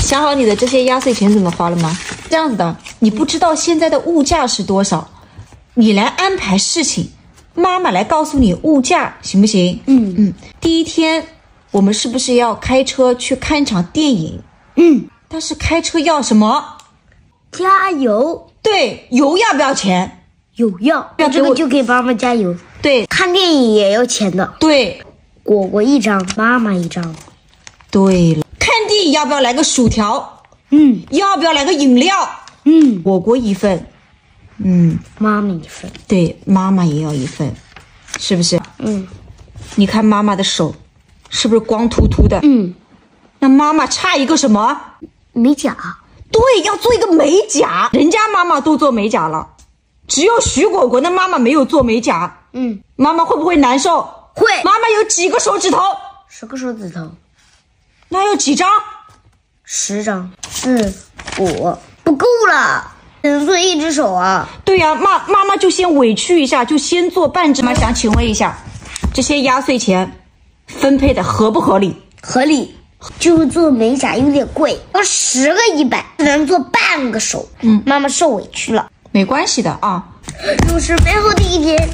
想好你的这些压岁钱怎么花了吗？这样子的，你不知道现在的物价是多少，你来安排事情，妈妈来告诉你物价，行不行？嗯嗯。第一天，我们是不是要开车去看一场电影？嗯，但是开车要什么？加油，对，油要不要钱？有要，要这个就给妈妈加油。对看电影也要钱的，对果果一张，妈妈一张。对了，要不要来个薯条？嗯要不要来个饮料？嗯，我国一份。嗯，妈妈一份。对，妈妈也要一份，是不是？嗯你看妈妈的手，是不是光秃秃的？嗯，那妈妈差一个什么？美甲。对，要做一个美甲。人家妈妈都做美甲了，只有徐果果的妈妈没有做美甲。嗯，妈妈会不会难受？会。妈妈有几个手指头？十个手指头，那有几张？十张，四五，不够了，只能做一只手啊。对呀、妈妈妈就先委屈一下，就先做半只。妈想请问一下，这些压岁钱分配的合不合理？合理。就是做美甲有点贵，要十个一百，只能做半个手。嗯，妈妈受委屈了。没关系的啊。又是美好的一天。